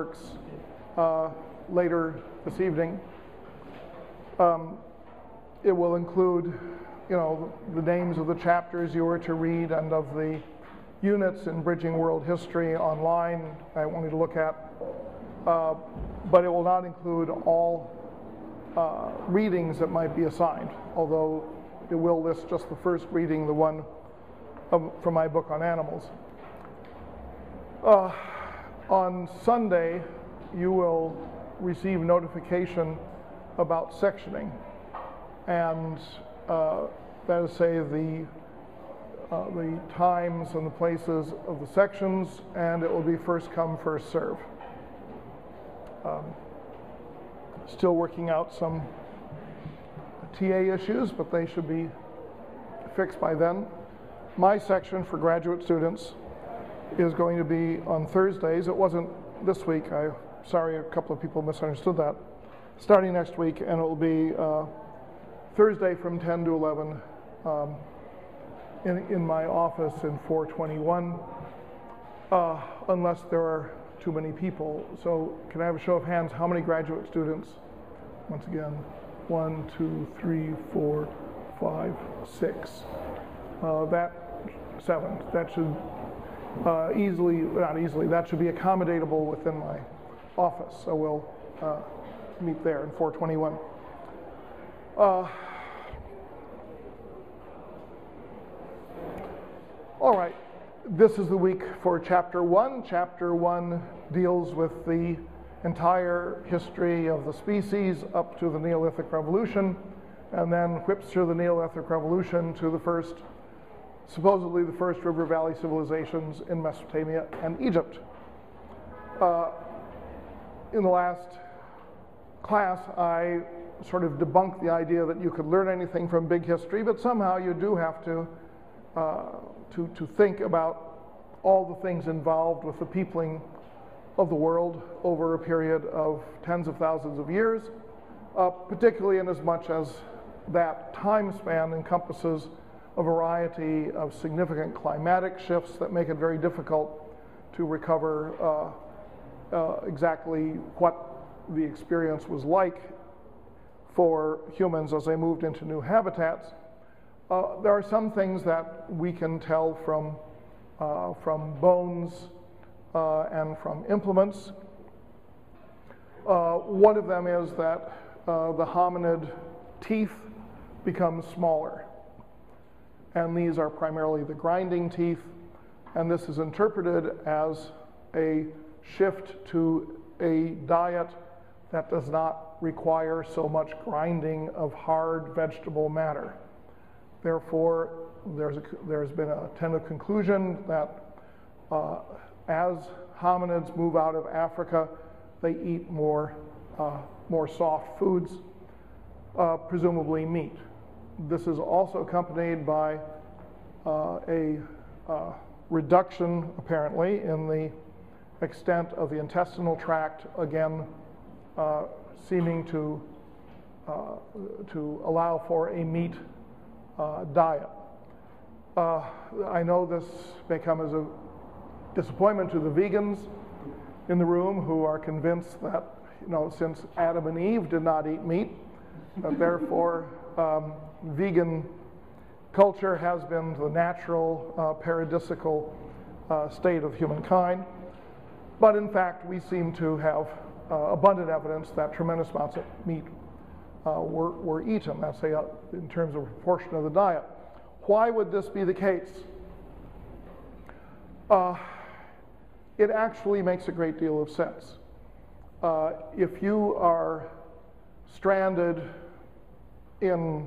works uh, later this evening. Um, it will include, you know, the names of the chapters you were to read and of the units in Bridging World History online I want you to look at. Uh, but it will not include all uh, readings that might be assigned, although it will list just the first reading, the one of, from my book on animals. Uh, on Sunday, you will receive notification about sectioning. And uh, that is, say, the, uh, the times and the places of the sections, and it will be first come, first serve. Um, still working out some TA issues, but they should be fixed by then. My section for graduate students is going to be on Thursdays. It wasn't this week. I sorry, a couple of people misunderstood that. Starting next week, and it will be uh, Thursday from 10 to 11 um, in, in my office in 421, uh, unless there are too many people. So, can I have a show of hands? How many graduate students? Once again, one, two, three, four, five, six. Uh, that seven. That should uh, easily, not easily, that should be accommodatable within my office. So we'll uh, meet there in 421. Uh, all right, this is the week for chapter one. Chapter one deals with the entire history of the species up to the Neolithic Revolution, and then whips through the Neolithic Revolution to the first supposedly the first river valley civilizations in Mesopotamia and Egypt. Uh, in the last class, I sort of debunked the idea that you could learn anything from big history, but somehow you do have to, uh, to, to think about all the things involved with the peopling of the world over a period of tens of thousands of years, uh, particularly in as much as that time span encompasses a variety of significant climatic shifts that make it very difficult to recover uh, uh, exactly what the experience was like for humans as they moved into new habitats. Uh, there are some things that we can tell from, uh, from bones uh, and from implements. Uh, one of them is that the hominid teeth become smaller and these are primarily the grinding teeth, and this is interpreted as a shift to a diet that does not require so much grinding of hard vegetable matter. Therefore, there's, a, there's been a tentative conclusion that uh, as hominids move out of Africa, they eat more, uh, more soft foods, uh, presumably meat. This is also accompanied by uh, a uh, reduction, apparently, in the extent of the intestinal tract, again, uh, seeming to, uh, to allow for a meat uh, diet. Uh, I know this may come as a disappointment to the vegans in the room who are convinced that, you know, since Adam and Eve did not eat meat, that therefore um, vegan culture has been the natural uh, paradisical uh, state of humankind. But in fact, we seem to have uh, abundant evidence that tremendous amounts of meat uh, were, were eaten, that's say, uh, in terms of proportion of the diet. Why would this be the case? Uh, it actually makes a great deal of sense. if you are stranded in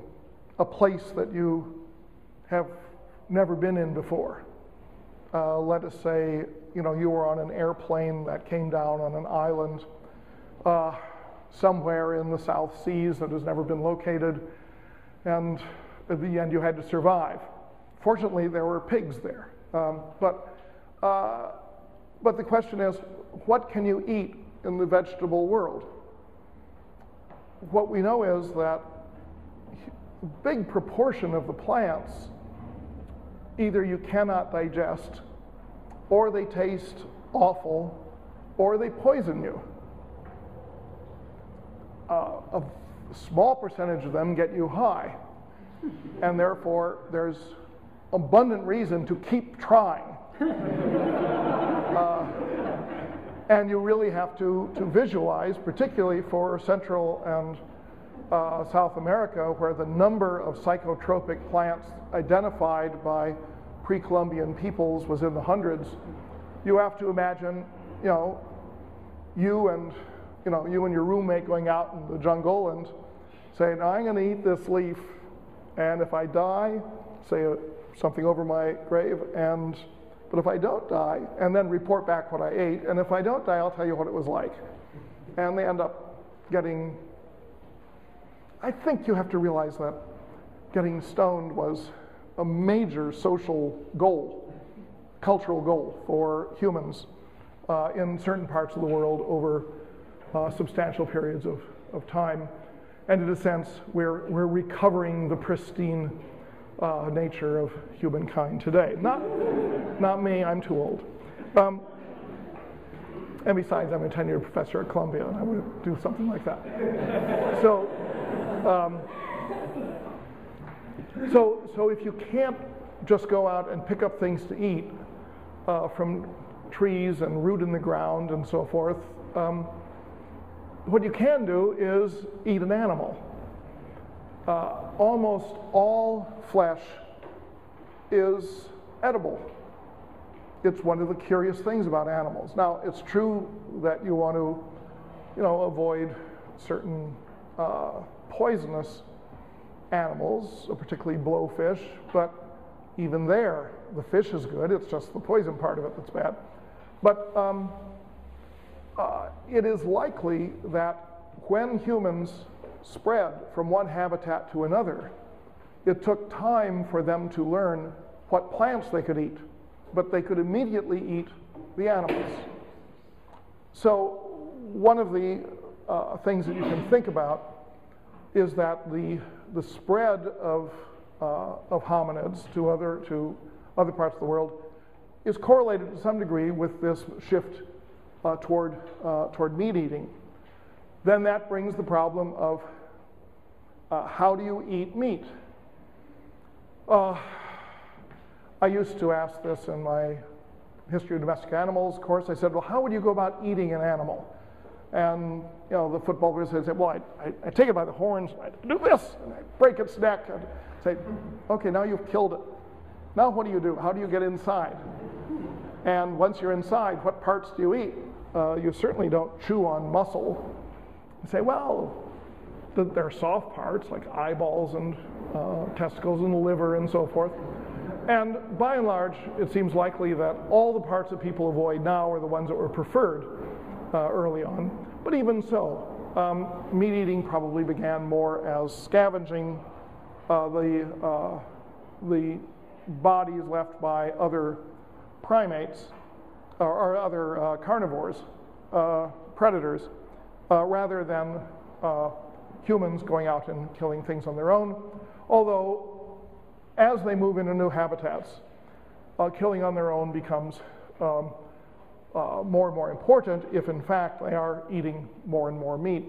a place that you have never been in before. Uh, let us say, you know, you were on an airplane that came down on an island uh, somewhere in the South Seas that has never been located, and at the end you had to survive. Fortunately, there were pigs there. Um, but, uh, but the question is, what can you eat in the vegetable world? What we know is that big proportion of the plants either you cannot digest or they taste awful or they poison you. Uh, a small percentage of them get you high, and therefore there's abundant reason to keep trying. uh, and you really have to, to visualize, particularly for Central and uh, South America, where the number of psychotropic plants identified by pre-Columbian peoples was in the hundreds. You have to imagine, you know, you and you know you and your roommate going out in the jungle and saying, "I'm going to eat this leaf, and if I die, say something over my grave, and but if I don't die, and then report back what I ate, and if I don't die, I'll tell you what it was like." And they end up getting. I think you have to realize that getting stoned was a major social goal, cultural goal for humans uh, in certain parts of the world over uh, substantial periods of, of time. And in a sense, we're, we're recovering the pristine uh, nature of humankind today. Not, not me, I'm too old. Um, and besides, I'm a tenured professor at Columbia, and I would do something like that. so, um, so, so if you can't just go out and pick up things to eat uh, from trees and root in the ground and so forth, um, what you can do is eat an animal. Uh, almost all flesh is edible. It's one of the curious things about animals. Now, it's true that you want to, you know, avoid certain uh, poisonous animals, particularly blowfish, but even there, the fish is good. It's just the poison part of it that's bad. But um, uh, it is likely that when humans spread from one habitat to another, it took time for them to learn what plants they could eat, but they could immediately eat the animals. So, one of the uh, things that you can think about is that the, the spread of, uh, of hominids to other, to other parts of the world is correlated to some degree with this shift uh, toward, uh, toward meat eating. Then that brings the problem of uh, how do you eat meat? Uh, I used to ask this in my history of domestic animals course. I said, well, how would you go about eating an animal? And you know, the football players would say, well, I, I, I, take it by the horns, I do this, and I break its neck. And say, okay, now you've killed it. Now what do you do? How do you get inside? And once you're inside, what parts do you eat? Uh, you certainly don't chew on muscle. You say, well, there are soft parts like eyeballs and uh, testicles and the liver and so forth. And by and large, it seems likely that all the parts that people avoid now are the ones that were preferred uh, early on. But even so, um, meat eating probably began more as scavenging uh, the, uh, the bodies left by other primates or, or other uh, carnivores, uh, predators, uh, rather than uh, humans going out and killing things on their own. Although, as they move into new habitats, uh, killing on their own becomes um, uh, more and more important if, in fact, they are eating more and more meat.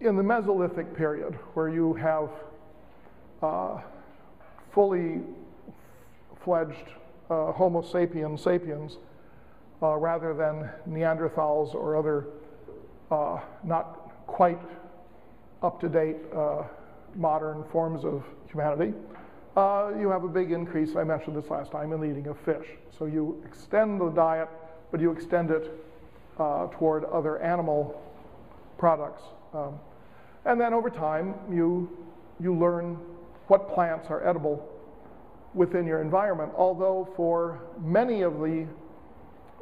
in the Mesolithic period, where you have fully fledged uh, Homo sapiens sapiens uh, rather than Neanderthals or other uh, not quite up to date uh, modern forms of humanity. Uh, you have a big increase, I mentioned this last time, in the eating of fish. So you extend the diet, but you extend it uh, toward other animal products. Um, and then over time, you, you learn what plants are edible within your environment. Although for many of the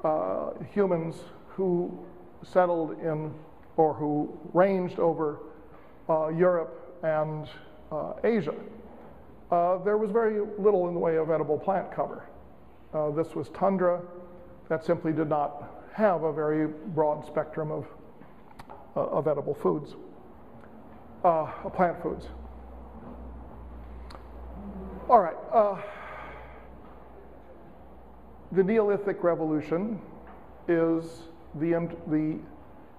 uh, humans who settled in or who ranged over uh, Europe and uh, Asia, uh, there was very little in the way of edible plant cover. Uh, this was tundra that simply did not have a very broad spectrum of, uh, of edible foods, plant foods. All right. Uh, the Neolithic Revolution is the, the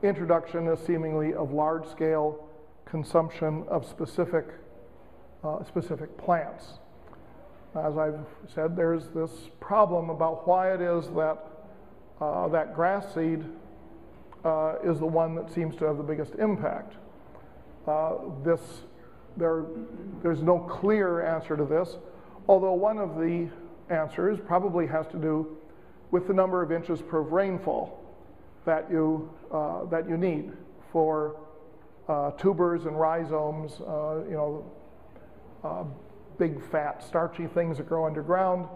introduction, seemingly, of large scale consumption of specific, uh, specific plants. As I've said, there's this problem about why it is that uh, that grass seed uh, is the one that seems to have the biggest impact. Uh, this, there, there's no clear answer to this, although one of the answers probably has to do with the number of inches per rainfall that you, uh, that you need for uh, tubers and rhizomes, you know, uh, big fat starchy things that grow underground.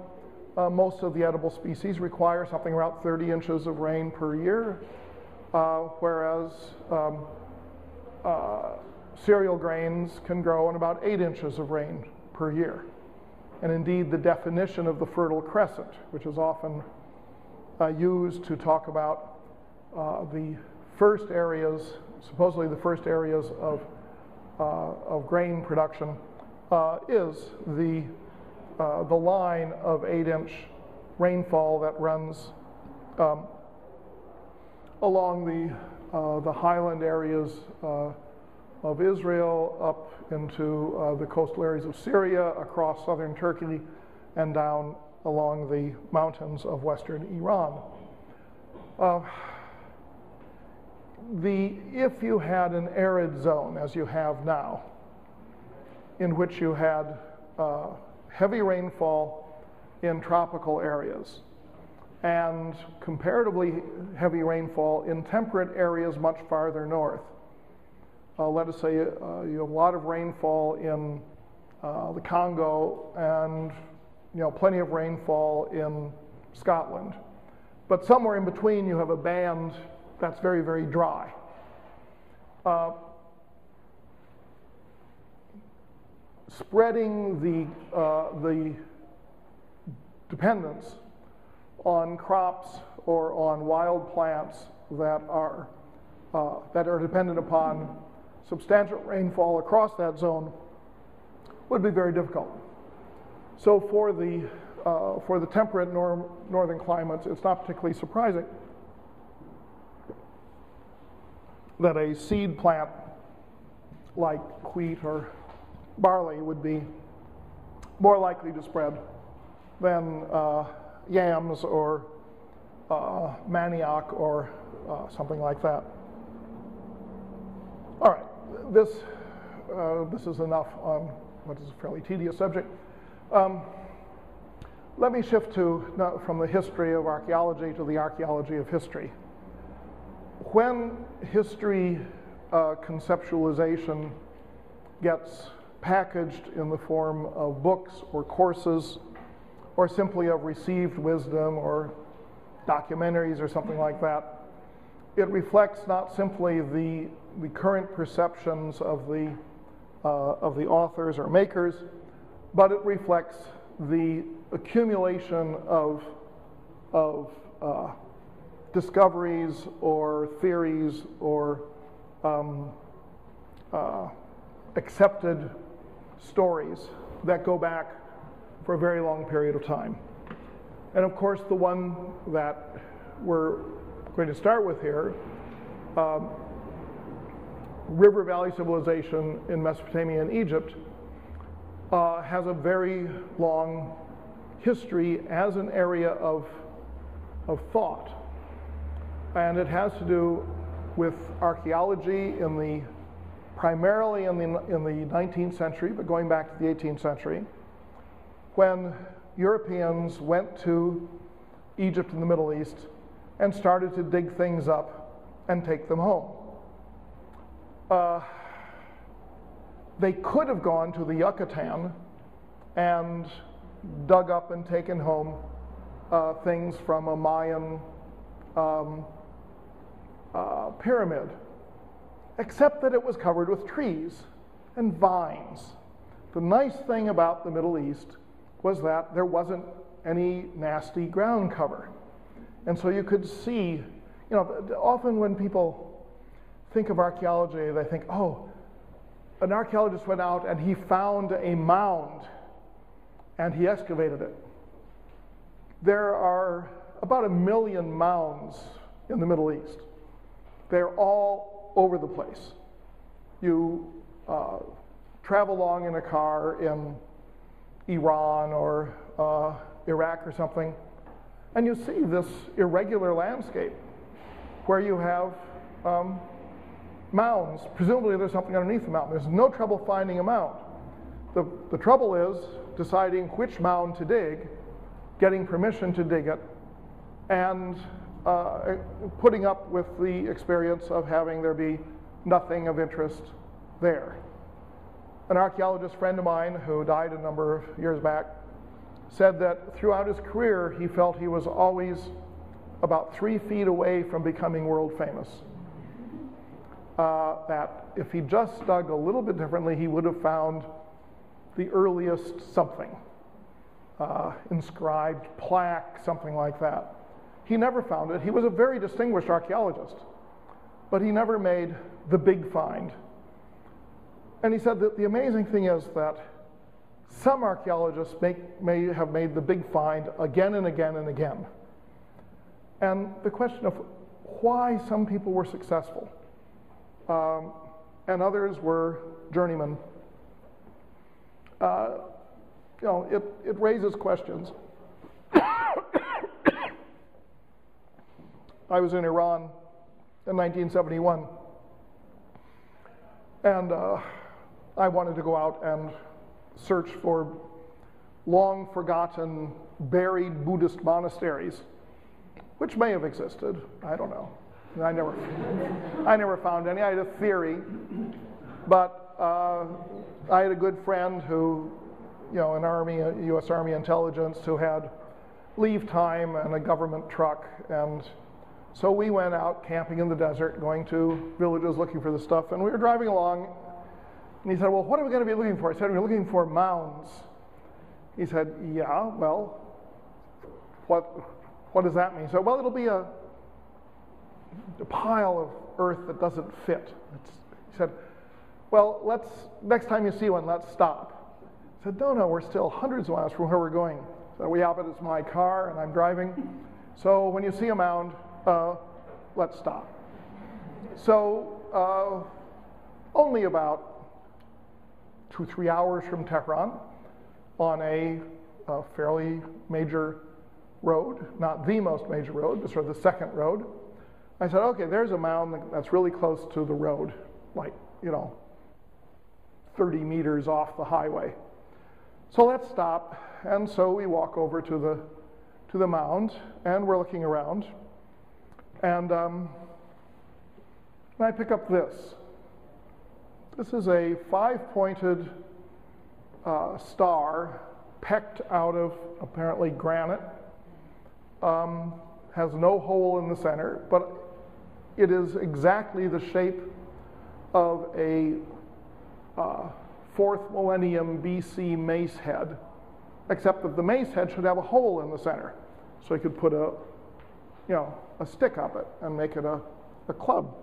Uh, most of the edible species require something around 30 inches of rain per year, uh, whereas um, cereal grains can grow in about 8 inches of rain per year. And indeed, the definition of the Fertile Crescent, which is often uh, used to talk about uh, the first areas, supposedly the first areas of, uh, of grain production, uh, is the, uh, the line of eight inch rainfall that runs um, along the, uh, the highland areas of Israel up into uh, the coastal areas of Syria, across southern Turkey, and down along the mountains of western Iran. Uh, the, if you had an arid zone, as you have now, in which you had uh, heavy rainfall in tropical areas and comparatively heavy rainfall in temperate areas much farther north, uh, let us say uh, you have a lot of rainfall in uh, the Congo and you know plenty of rainfall in Scotland. But somewhere in between you have a band that's very, very dry. Uh, spreading the, uh, the dependence on crops or on wild plants that are, uh, that are dependent upon substantial rainfall across that zone would be very difficult. So for the, uh, for the temperate nor northern climates, it's not particularly surprising that a seed plant like wheat or barley would be more likely to spread than uh, yams or uh, manioc or uh, something like that. All right this, uh, this is enough on what is a fairly tedious subject. Um, let me shift to from the history of archaeology to the archaeology of history. When history uh, conceptualization gets packaged in the form of books or courses or simply of received wisdom or documentaries or something like that, it reflects not simply the the current perceptions of the, uh, of the authors or makers, but it reflects the accumulation of, of uh, discoveries or theories or um, uh, accepted stories that go back for a very long period of time. And of course, the one that we're going to start with here um, river valley civilization in Mesopotamia and Egypt uh, has a very long history as an area of, of thought. And it has to do with archaeology in the primarily in the, in the 19th century, but going back to the 18th century, when Europeans went to Egypt and the Middle East and started to dig things up and take them home. Uh, they could have gone to the Yucatan and dug up and taken home uh, things from a Mayan um, uh, pyramid, except that it was covered with trees and vines. The nice thing about the Middle East was that there wasn't any nasty ground cover. And so you could see, you know, often when people think of archaeology, they think, oh, an archaeologist went out and he found a mound and he excavated it. there are about a million mounds in the Middle East. They're all over the place. You uh, travel along in a car in Iran or uh, Iraq or something, and you see this irregular landscape where you have um, mounds. Presumably, there's something underneath the mountain. There's no trouble finding a mound. The, the trouble is deciding which mound to dig, getting permission to dig it, and uh, putting up with the experience of having there be nothing of interest there. An archaeologist friend of mine who died a number of years back said that throughout his career he felt he was always about three feet away from becoming world famous. Uh, that if he just dug a little bit differently, he would have found the earliest something, uh, inscribed plaque, something like that. He never found it. He was a very distinguished archaeologist, but he never made the big find. And he said that the amazing thing is that some archaeologists make, may have made the big find again and again and again. And the question of why some people were successful um, and others were journeymen, uh, you know, it, it raises questions. I was in Iran in 1971, and uh, I wanted to go out and search for long forgotten, buried Buddhist monasteries, which may have existed. I don't know. I never, I never found any. I had a theory, but uh, I had a good friend who, you know, an Army, U.S. Army intelligence, who had leave time and a government truck, and so we went out camping in the desert, going to villages looking for the stuff, and we were driving along, and he said, Well, what are we going to be looking for? I said, We're looking for mounds. He said, Yeah, well, what, what does that mean? So, well, it'll be a, a pile of earth that doesn't fit. It's, he said, Well, let's, next time you see one, let's stop. I said, No, no, we're still hundreds of miles from where we're going. So we have it as my car, and I'm driving. So when you see a mound, uh, let's stop. So, uh, only about two, three hours from Tehran on a, a, fairly major road, not the most major road, but sort of the second road. I said, okay, there's a mound that's really close to the road, like, you know, 30 meters off the highway. So let's stop. And so we walk over to the, to the mound and we're looking around. And um, I pick up this. This is a five pointed uh, star pecked out of apparently granite. Um, has no hole in the center, but it is exactly the shape of a uh, fourth millennium BC mace head, except that the mace head should have a hole in the center. So you could put a, you know, a stick up it and make it a, a club.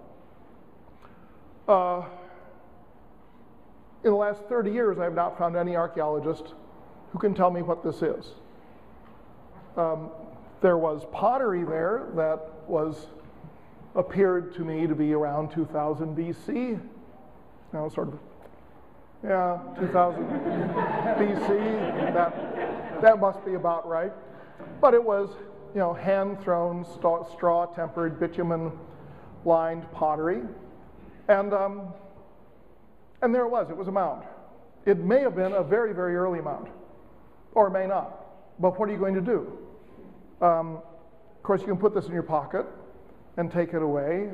Uh, in the last 30 years, I have not found any archaeologist who can tell me what this is. Um, there was pottery there that was appeared to me to be around 2000 BC. Now, sort of, yeah, 2000 BC. That that must be about right. But it was you know, hand-thrown, straw-tempered, bitumen-lined pottery. And, um, and there it was. It was a mound. It may have been a very, very early mound, or may not. But what are you going to do? Um, of course, you can put this in your pocket and take it away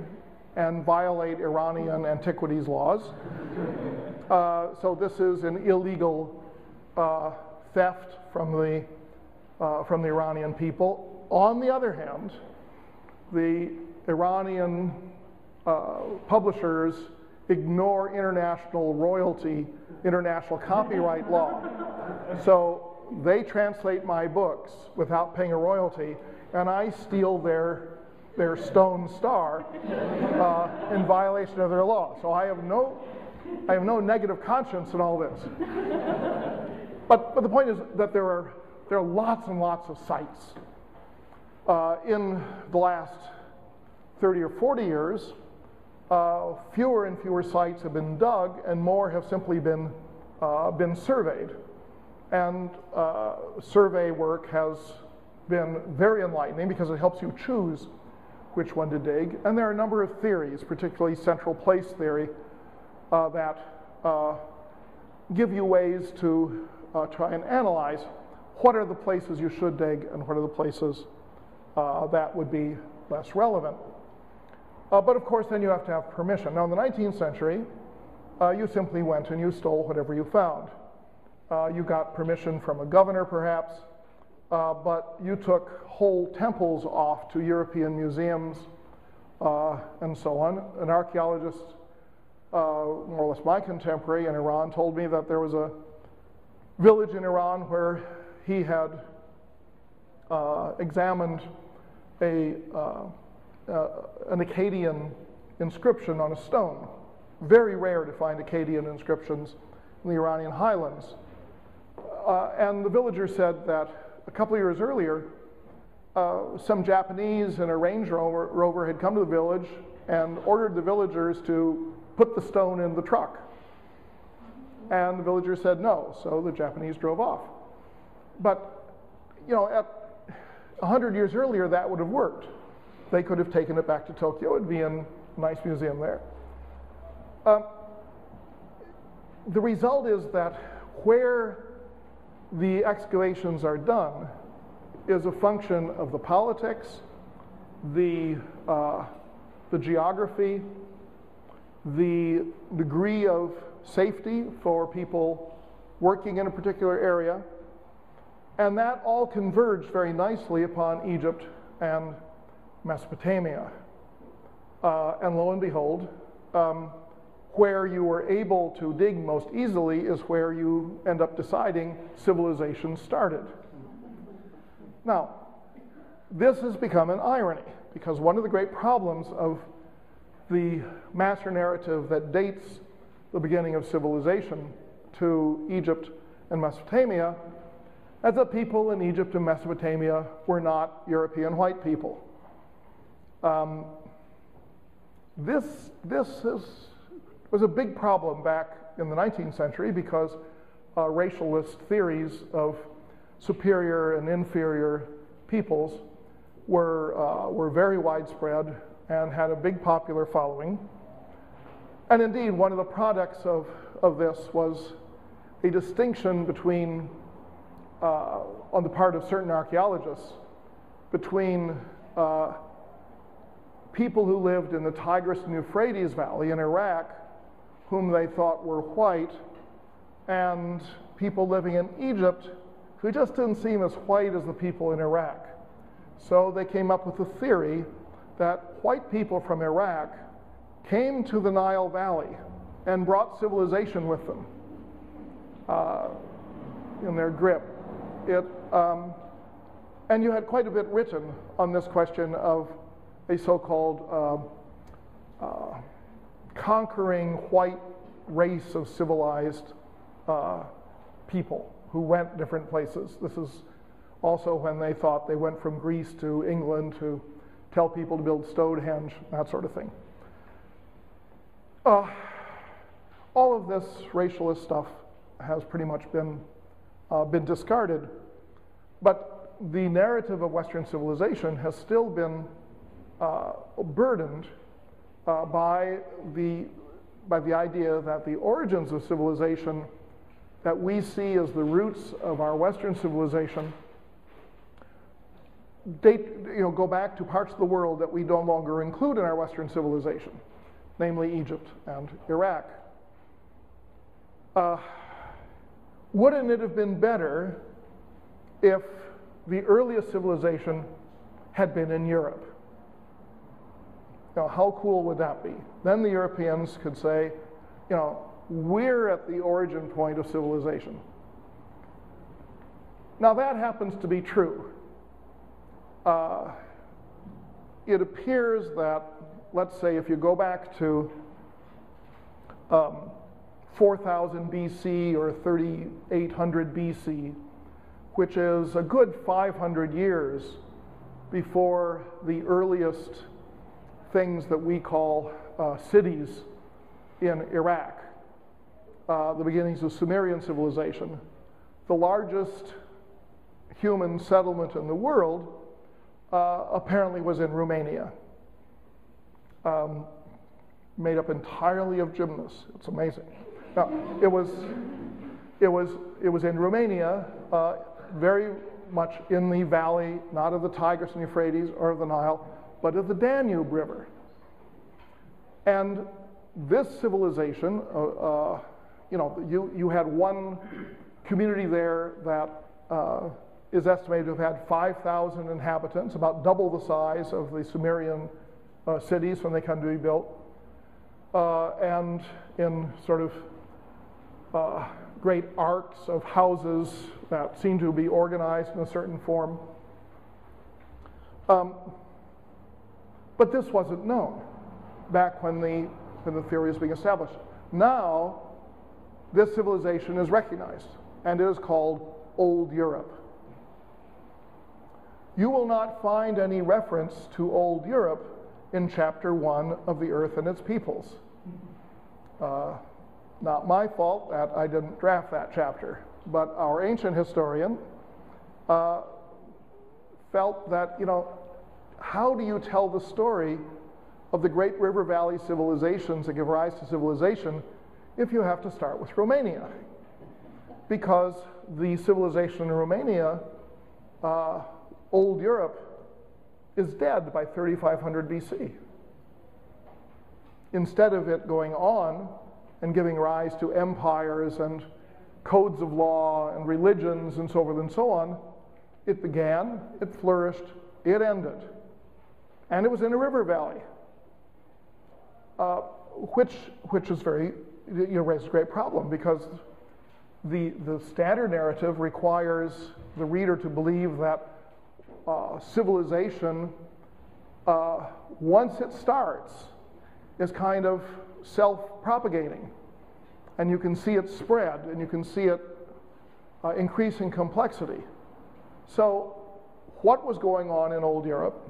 and violate Iranian antiquities laws. Uh, so this is an illegal uh, theft from the, uh, from the Iranian people. On the other hand, the Iranian uh, publishers ignore international royalty, international copyright law. So they translate my books without paying a royalty, and I steal their their stone star uh, in violation of their law. So I have no I have no negative conscience in all this. But but the point is that there are there are lots and lots of sites. Uh, in the last 30 or 40 years, uh, fewer and fewer sites have been dug and more have simply been, uh, been surveyed. And uh, survey work has been very enlightening because it helps you choose which one to dig. And there are a number of theories, particularly central place theory, uh, that uh, give you ways to try and analyze what are the places you should dig and what are the places that would be less relevant. Uh, but of course, then you have to have permission. Now, in the 19th century, uh, you simply went and you stole whatever you found. you got permission from a governor, perhaps, uh, but you took whole temples off to European museums uh, and so on. An archaeologist, uh, more or less my contemporary in Iran, told me that there was a village in Iran where he had uh, examined a, uh, an Akkadian inscription on a stone. Very rare to find Akkadian inscriptions in the Iranian highlands. and the villager said that a couple of years earlier, uh, some Japanese in a Range Rover, Rover had come to the village and ordered the villagers to put the stone in the truck. And the villagers said no, so the Japanese drove off. But, you know, at 100 years earlier, that would have worked. They could have taken it back to Tokyo. It would be a nice museum there. Uh, the result is that where the excavations are done is a function of the politics, the, uh, the geography, the degree of safety for people working in a particular area, and that all converged very nicely upon Egypt and Mesopotamia. Uh, and lo and behold, um, where you were able to dig most easily is where you end up deciding civilization started. Now, this has become an irony because one of the great problems of the master narrative that dates the beginning of civilization to Egypt and Mesopotamia is that people in Egypt and Mesopotamia were not European white people. Um, this, this is was a big problem back in the 19th century because uh, racialist theories of superior and inferior peoples were, uh, were very widespread and had a big popular following. And indeed, one of the products of, of this was a distinction between, uh, on the part of certain archaeologists, between uh, people who lived in the Tigris and Euphrates Valley in Iraq whom they thought were white, and people living in Egypt who just didn't seem as white as the people in Iraq. So they came up with the theory that white people from Iraq came to the Nile Valley and brought civilization with them uh, in their grip. It, um, and you had quite a bit written on this question of a so called uh, uh, conquering white race of civilized uh, people who went different places. This is also when they thought they went from Greece to England to tell people to build Stonehenge, that sort of thing. Uh, all of this racialist stuff has pretty much been, uh, been discarded, but the narrative of Western civilization has still been uh, burdened uh, by, the, by the idea that the origins of civilization that we see as the roots of our Western civilization date, you know, go back to parts of the world that we no longer include in our Western civilization, namely Egypt and Iraq. Uh, wouldn't it have been better if the earliest civilization had been in Europe? know, how cool would that be? Then the Europeans could say, you know, we're at the origin point of civilization. Now that happens to be true. Uh, it appears that, let's say, if you go back to um, 4000 BC or 3800 BC, which is a good 500 years before the earliest things that we call uh, cities in Iraq, uh, the beginnings of Sumerian civilization. The largest human settlement in the world uh, apparently was in Romania, um, made up entirely of gymnasts. It's amazing. Now, it was, it was, it was in Romania, uh, very much in the valley, not of the Tigris and Euphrates or of the Nile, but of the Danube River. And this civilization, uh, uh, you know, you, you had one community there that uh, is estimated to have had 5,000 inhabitants, about double the size of the Sumerian uh, cities when they come to be built, uh, and in sort of uh, great arcs of houses that seem to be organized in a certain form. Um, but this wasn't known back when the, when the theory was being established. Now, this civilization is recognized, and it is called Old Europe. You will not find any reference to Old Europe in chapter 1 of The Earth and Its Peoples. Uh, not my fault that I didn't draft that chapter, but our ancient historian uh, felt that, you know, how do you tell the story of the great river valley civilizations that give rise to civilization if you have to start with Romania? Because the civilization in Romania, uh, old Europe, is dead by 3500 BC. Instead of it going on and giving rise to empires and codes of law and religions and so forth and so on, it began, it flourished, it ended. And it was in a river valley, uh, which, which is very, you know, raises a great problem because the, the standard narrative requires the reader to believe that uh, civilization, uh, once it starts, is kind of self propagating. And you can see it spread and you can see it uh, increase in complexity. So, what was going on in Old Europe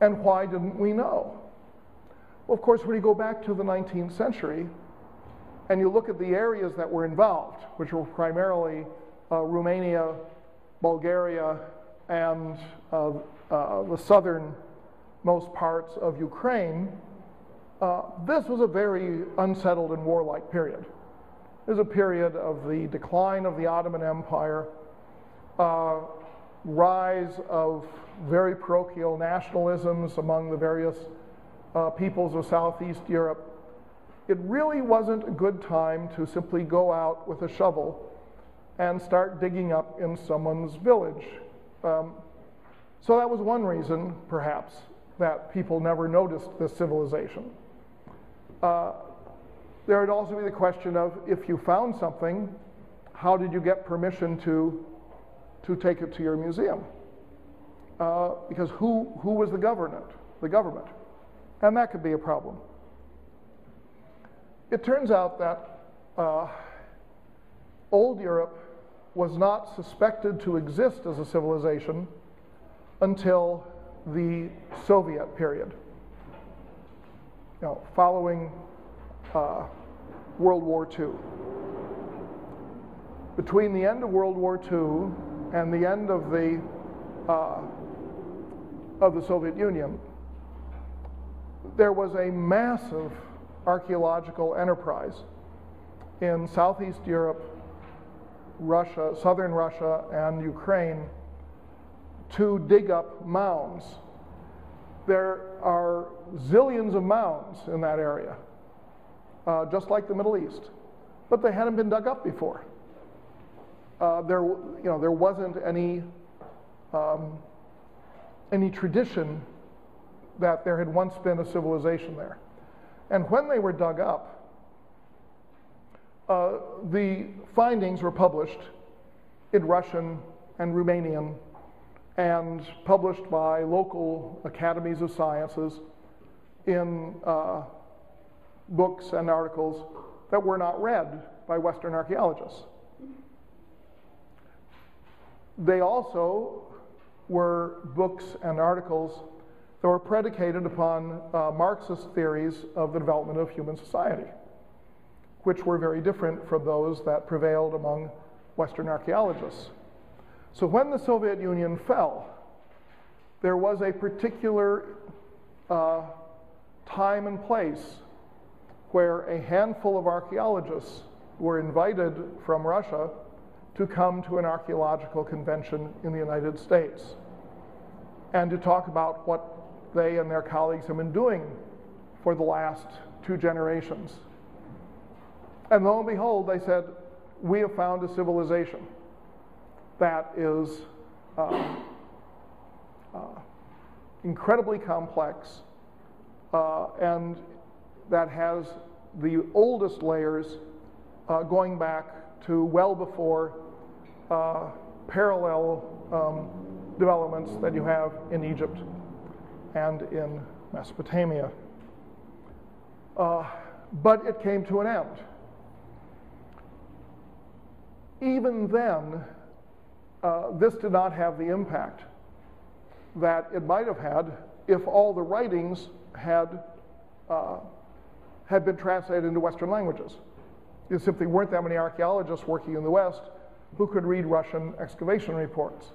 and why didn't we know? Well, of course, when you go back to the 19th century and you look at the areas that were involved, which were primarily uh, Romania, Bulgaria, and uh, uh, the southernmost parts of Ukraine, uh, this was a very unsettled and warlike period. It was a period of the decline of the Ottoman Empire, uh, rise of very parochial nationalisms among the various uh, peoples of Southeast Europe. It really wasn't a good time to simply go out with a shovel and start digging up in someone's village. Um, so that was one reason, perhaps, that people never noticed this civilization. Uh, there would also be the question of if you found something, how did you get permission to, to take it to your museum? Uh, because who, who was the government? The government. And that could be a problem. It turns out that uh, old Europe was not suspected to exist as a civilization until the Soviet period you know, following uh, World War II. Between the end of World War II and the end of the uh, of the Soviet Union, there was a massive archaeological enterprise in Southeast Europe, Russia, southern Russia, and Ukraine to dig up mounds there are zillions of mounds in that area, uh, just like the Middle East, but they hadn't been dug up before. Uh, there, you know, there wasn't any um, any tradition that there had once been a civilization there. And when they were dug up, uh, the findings were published in Russian and Romanian and published by local academies of sciences in uh, books and articles that were not read by Western archaeologists. they also were books and articles that were predicated upon uh, Marxist theories of the development of human society, which were very different from those that prevailed among Western archaeologists. So when the Soviet Union fell, there was a particular uh, time and place where a handful of archaeologists were invited from Russia to come to an archaeological convention in the United States and to talk about what they and their colleagues have been doing for the last two generations. And lo and behold, they said, we have found a civilization that is uh, uh, incredibly complex and that has the oldest layers uh, going back to well before uh, parallel um, developments that you have in Egypt and in Mesopotamia. Uh, but it came to an end. Even then, uh, this did not have the impact that it might have had if all the writings had, uh, had been translated into Western languages. There simply weren't that many archaeologists working in the West who could read Russian excavation reports.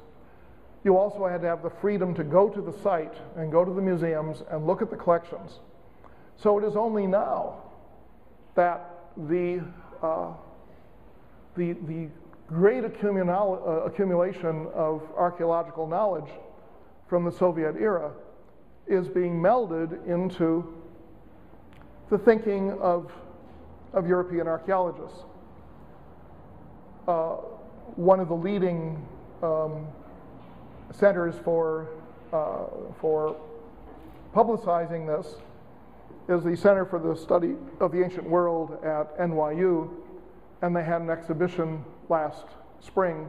You also had to have the freedom to go to the site and go to the museums and look at the collections. So it is only now that the, uh, the, the great accumula- uh, accumulation of archaeological knowledge from the Soviet era is being melded into the thinking of, of European archaeologists. Uh, one of the leading um, centers for, uh, for publicizing this is the Center for the Study of the Ancient World at NYU, and they had an exhibition last spring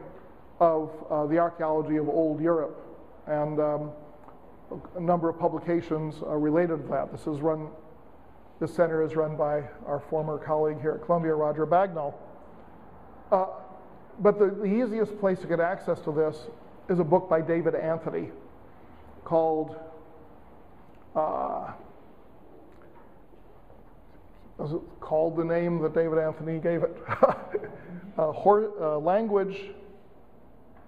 of uh, the archaeology of old Europe, and um, a number of publications are related to that. This is run, this center is run by our former colleague here at Columbia, Roger Bagnall. Uh, but the, the easiest place to get access to this is a book by David Anthony called uh, is it called the name that David Anthony gave it? uh, hor- uh, language,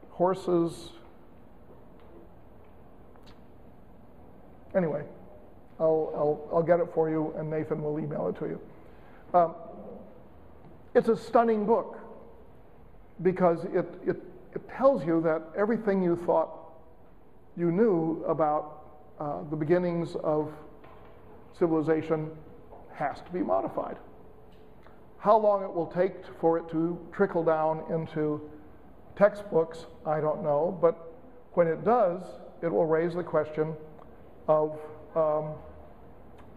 horses. Anyway, I'll, I'll, I'll get it for you and Nathan will email it to you. Um, it's a stunning book because it, it it tells you that everything you thought you knew about uh, the beginnings of civilization has to be modified. How long it will take for it to trickle down into textbooks, I don't know, but when it does, it will raise the question of um,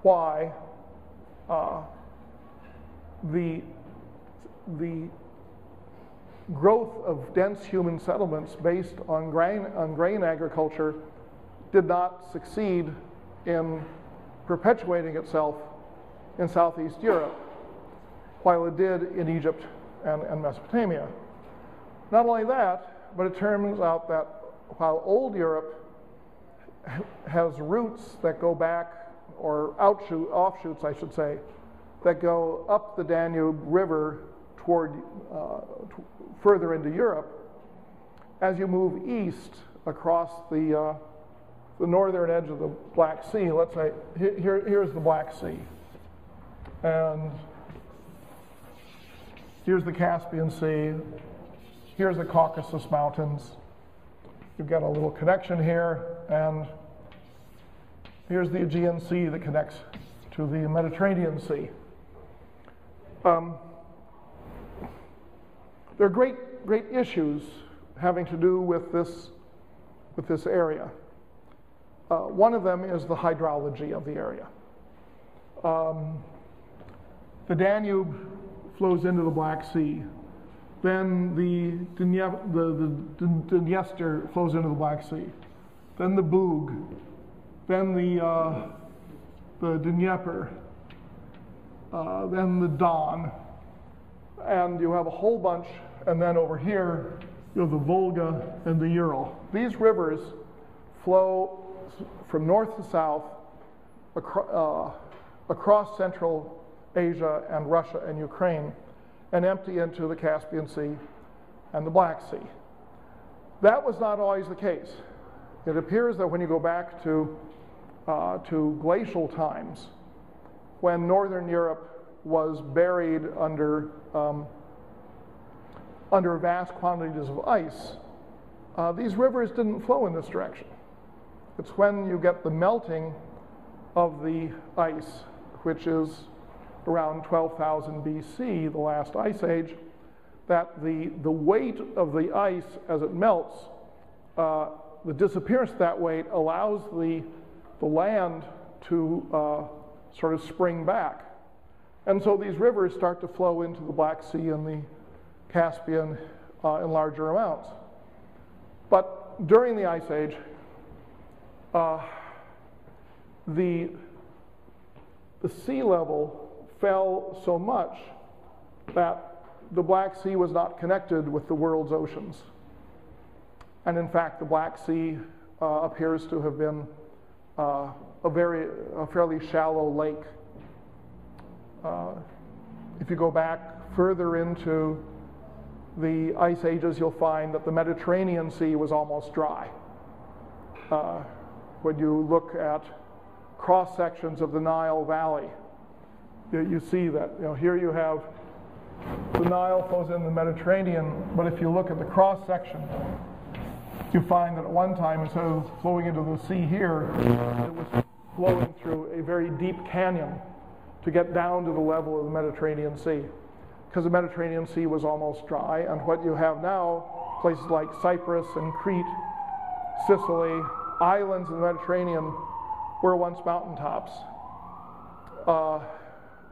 why uh, the, the growth of dense human settlements based on grain, on grain agriculture did not succeed in perpetuating itself in Southeast Europe, while it did in Egypt and, and Mesopotamia. Not only that, but it turns out that while old Europe has roots that go back, or outshoot, offshoots, I should say, that go up the Danube River toward uh, further into Europe, as you move east across the, uh, the northern edge of the Black Sea, let's say, here, here's the Black Sea. And here's the Caspian Sea. Here's the Caucasus Mountains. You've got a little connection here, and here's the Aegean Sea that connects to the Mediterranean Sea. Um, there are great, great issues having to do with this, with this area. Uh, one of them is the hydrology of the area. Um, the Danube flows into the Black Sea. Then the, the, the Dniester flows into the Black Sea. Then the Bug. Then the, uh, the Dnieper. Uh, then the Don and you have a whole bunch, and then over here you know, the Volga and the Ural. These rivers flow from north to south acro- uh, across Central Asia and Russia and Ukraine and empty into the Caspian Sea and the Black Sea. That was not always the case. It appears that when you go back to, uh, to glacial times, when Northern Europe was buried under, um, under vast quantities of ice, uh, these rivers didn't flow in this direction. It's when you get the melting of the ice, which is around 12,000 BC, the last ice age, that the, the weight of the ice as it melts, uh, the disappearance of that weight allows the, the land to uh, sort of spring back. And so these rivers start to flow into the Black Sea and the Caspian uh, in larger amounts. But during the Ice Age, uh, the, the sea level fell so much that the Black Sea was not connected with the world's oceans. And in fact, the Black Sea uh, appears to have been uh, a very a fairly shallow lake. Uh, if you go back further into the ice ages, you'll find that the Mediterranean Sea was almost dry. Uh, when you look at cross sections of the Nile Valley, you, see that you know here you have the Nile flows in the Mediterranean, but if you look at the cross section, you find that at one time, instead of flowing into the sea here, it was flowing through a very deep canyon to get down to the level of the Mediterranean Sea. Because the Mediterranean Sea was almost dry, and what you have now, places like Cyprus and Crete, Sicily, islands in the Mediterranean were once mountaintops. Uh,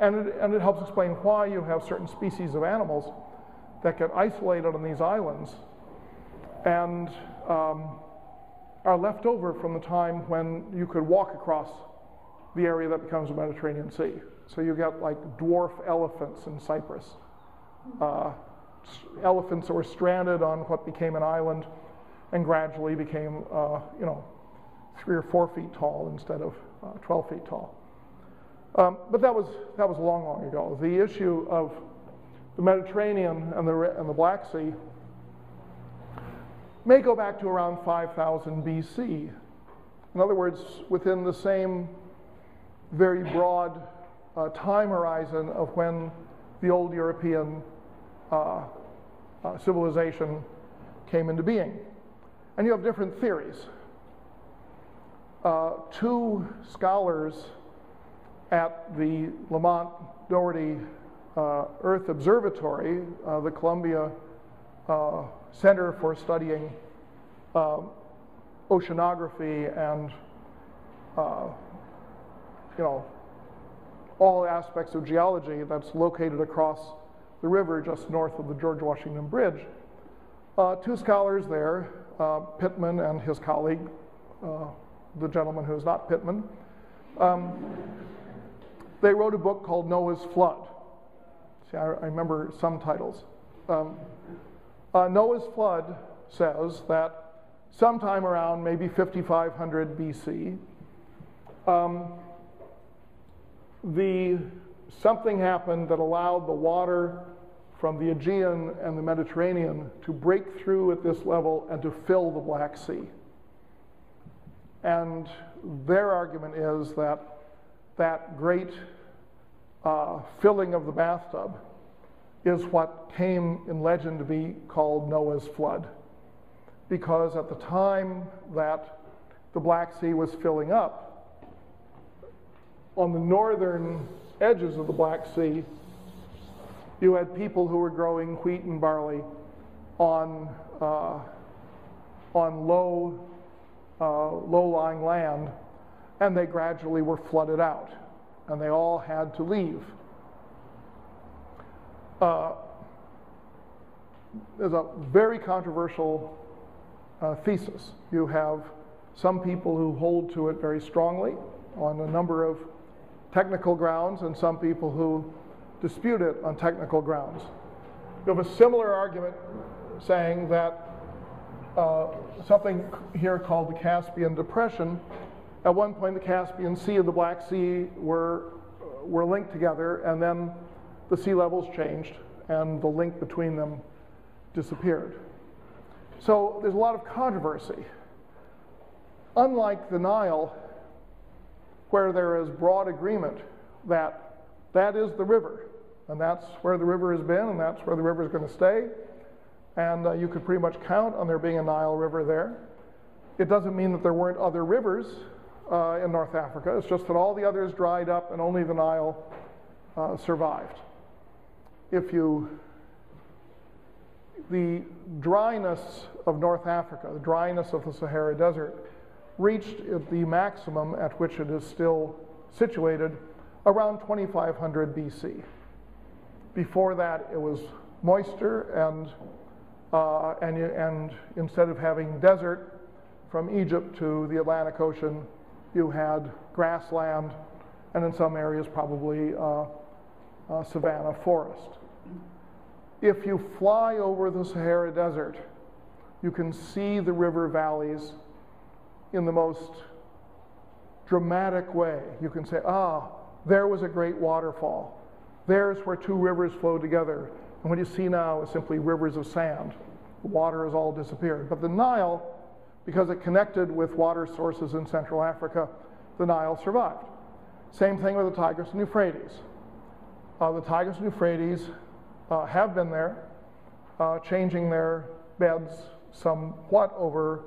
and, it, and it helps explain why you have certain species of animals that get isolated on these islands and um, are left over from the time when you could walk across the area that becomes the Mediterranean Sea. So you get like dwarf elephants in Cyprus, uh, elephants that were stranded on what became an island and gradually became, uh, you know, three or four feet tall instead of uh, 12 feet tall. Um, but that was, that was a long, long ago. The issue of the Mediterranean and the, and the Black Sea may go back to around 5000 BC. In other words, within the same very broad uh, time horizon of when the old European uh, uh, civilization came into being. And you have different theories. Uh, two scholars at the Lamont Doherty uh, Earth Observatory, uh, the Columbia Center for Studying Oceanography and, you know, all aspects of geology that's located across the river just north of the George Washington Bridge. Uh, two scholars there, uh, Pitman and his colleague, uh, the gentleman who is not Pitman, um, they wrote a book called Noah's Flood. See, I, I remember some titles. Um, uh, Noah's Flood says that sometime around maybe 5500 BC, um, the something happened that allowed the water from the Aegean and the Mediterranean to break through at this level and to fill the Black Sea. And their argument is that that great uh, filling of the bathtub is what came in legend to be called Noah's flood. Because at the time that the Black Sea was filling up, on the northern edges of the Black Sea, you had people who were growing wheat and barley on, uh, on low, uh, low-lying land, and they gradually were flooded out, and they all had to leave. Uh, there's a very controversial uh, thesis. You have some people who hold to it very strongly on a number of technical grounds and some people who dispute it on technical grounds. You have a similar argument saying that uh, something here called the Caspian Depression. At one point, the Caspian Sea and the Black Sea were, were linked together, and then the sea levels changed, and the link between them disappeared. So there's a lot of controversy. Unlike the Nile, where there is broad agreement that that is the river, and that's where the river has been, and that's where the river is going to stay, and uh, you could pretty much count on there being a Nile River there. It doesn't mean that there weren't other rivers uh, in North Africa, it's just that all the others dried up and only the Nile uh, survived. If you the dryness of North Africa, the dryness of the Sahara Desert, reached the maximum at which it is still situated around 2500 BC. Before that, it was moister, and, uh, and, and instead of having desert from Egypt to the Atlantic Ocean, you had grassland, and in some areas, probably uh, uh, savanna forest. If you fly over the Sahara Desert, you can see the river valleys in the most dramatic way. You can say, ah, there was a great waterfall. There's where two rivers flow together. And what you see now is simply rivers of sand. The water has all disappeared. But the Nile, because it connected with water sources in Central Africa, the Nile survived. Same thing with the Tigris and Euphrates. Uh, the Tigris and Euphrates uh, have been there, uh, changing their beds somewhat over